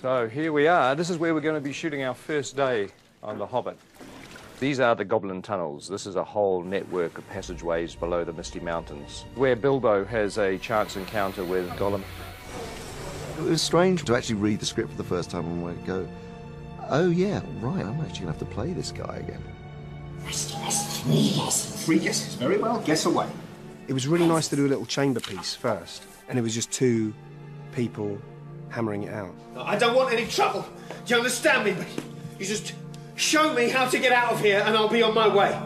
So here we are. This is where we're going to be shooting our first day on The Hobbit. These are the Goblin Tunnels. This is a whole network of passageways below the Misty Mountains, where Bilbo has a chance encounter with Gollum. It was strange to actually read the script for the first time and like go, oh yeah, right, I'm actually going to have to play this guy again. Three guesses. Three guesses. Very well. Guess away. It was really nice to do a little chamber piece first, and it was just two people hammering it out. I don't want any trouble. Do you understand me? But you just show me how to get out of here, and I'll be on my way.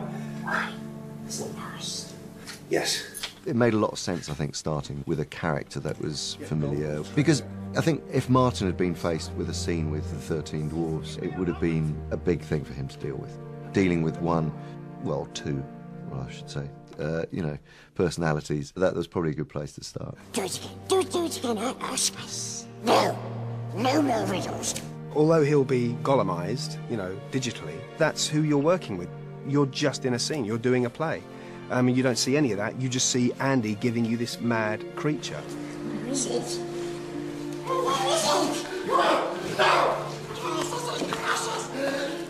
Yes. It made a lot of sense, I think, starting with a character that was familiar. Because I think if Martin had been faced with a scene with the 13 dwarves, it would have been a big thing for him to deal with. Dealing with one, well, two, well, I should say, uh, you know, personalities, that was probably a good place to start. Do it again. Do it, do it again. I ask No. No more riddles. Although he'll be Gollumized, you know, digitally, that's who you're working with. You're just in a scene, you're doing a play. I mean, you don't see any of that. You just see Andy giving you this mad creature. Where is it? Where is it? No! Precious!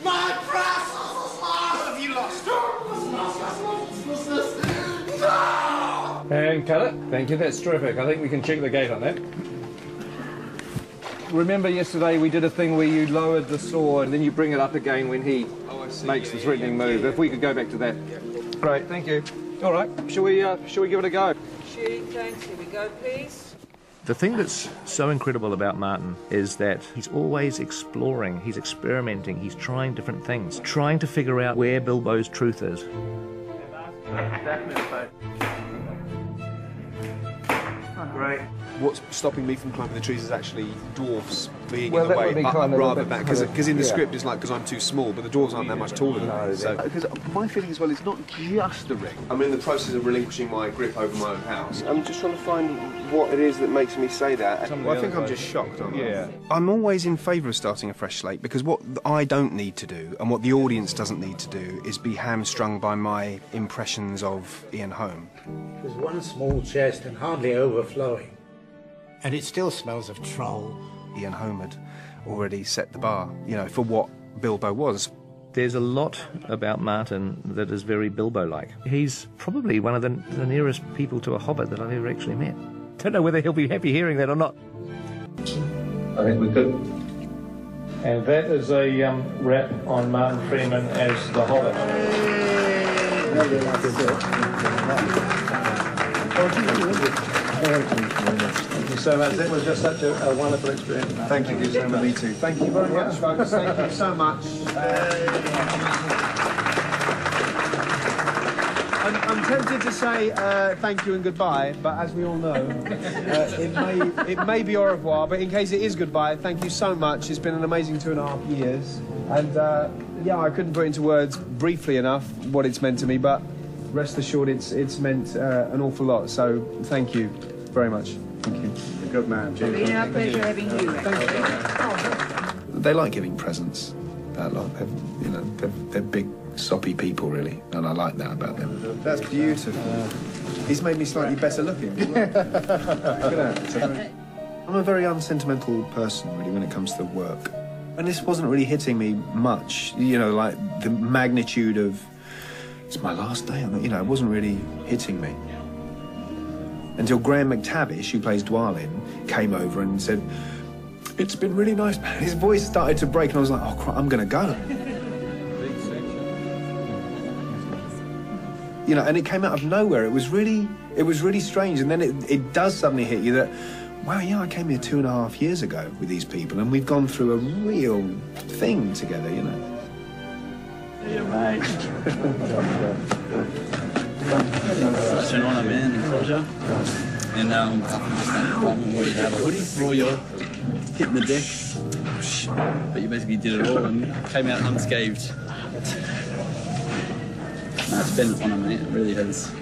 My precious! What have you lost? And cut it. Thank you. That's terrific. I think we can check the gate on that. Remember yesterday we did a thing where you lowered the saw and then you bring it up again when he makes the threatening move. If we could go back to that. Great, thank you. All right, shall we, uh, shall we give it a go? Shooting, thanks. Here we go, please. The thing that's so incredible about Martin is that he's always exploring, he's experimenting, he's trying different things, trying to figure out where Bilbo's truth is. Great. What's stopping me from climbing the trees is actually dwarfs being Well, in the way, would be uh, kind of a rather than kind of- because in the yeah. script it's like because I'm too small, but the dwarves aren't that much taller than No, me. So. Because my feeling as well is not just the ring. I'm in the process of relinquishing my grip over my own house. I'm just trying to find what it is that makes me say that. Well, I think I'm just shocked. Aren't Yeah. I? I'm always in favour of starting a fresh slate because what I don't need to do and what the audience doesn't need to do is be hamstrung by my impressions of Ian Holm. It was one small chest and hardly overflowing. And it still smells of troll. Ian Holm had already set the bar, you know, for what Bilbo was. There's a lot about Martin that is very Bilbo-like. He's probably one of the, the nearest people to a hobbit that I've ever actually met. Don't know whether he'll be happy hearing that or not. I think we could. And that is a um, wrap on Martin Freeman as the Hobbit. Thank you so much. It was just such a, a wonderful experience. Thank you you so much. Me too. Thank you very much, folks. Thank you so much. I'm, I'm tempted to say uh, thank you and goodbye, but as we all know, uh, it may it may be au revoir. But in case it is goodbye, thank you so much. It's been an amazing two and a half years, and uh, yeah, I couldn't put into words briefly enough what it's meant to me. But rest assured, it's it's meant uh, an awful lot. So thank you very much. Thank you. Good man, James. Been our pleasure having you. Thank you. They like giving presents. That lot. They're, you know, they're, they're big, soppy people, really, and I like that about them. That's beautiful. He's made me slightly better looking. Look at that. I'm a very unsentimental person, really, when it comes to work. And this wasn't really hitting me much. You know, like the magnitude of it's my last day. You know, it wasn't really hitting me until Graham McTavish, who plays Dwalin, came over and said, "It's been really nice." man." His voice started to break, and I was like, "Oh, crap, I'm going to go." You know, and it came out of nowhere. It was really, it was really strange. And then it, it does suddenly hit you that, wow, yeah, I came here two and a half years ago with these people, and we've gone through a real thing together. You know. Such an honour, man, and pleasure. And um, you have a hoodie the deck, but you basically did it all and came out unscathed. It's been on a mate. It really has.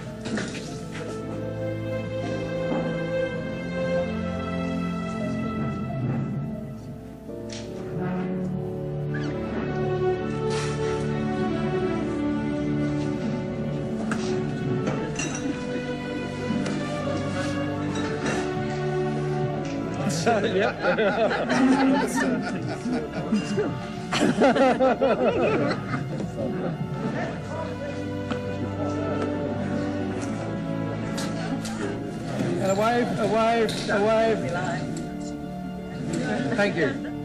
And a wave, a wave, a wave. Thank you.